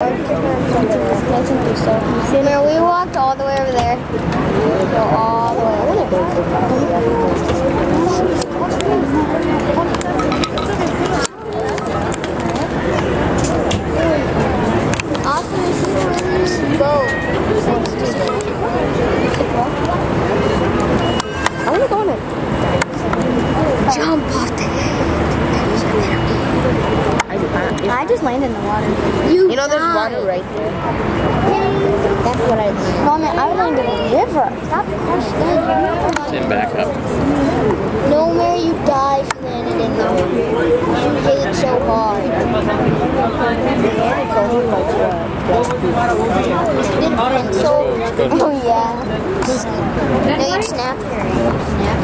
Remember, we walked all the way over there. Go all the way over there. This is should go. I want to go on it. Jump off the just landed in the water. You, You know, there's died. water right there. That's what I did. Mom, I landed in the river. Stop questioning. Then back up. No, Mary, you died. You landed in the river. You hate so hard. Didn't pencil. Oh yeah. No, you snap your snap your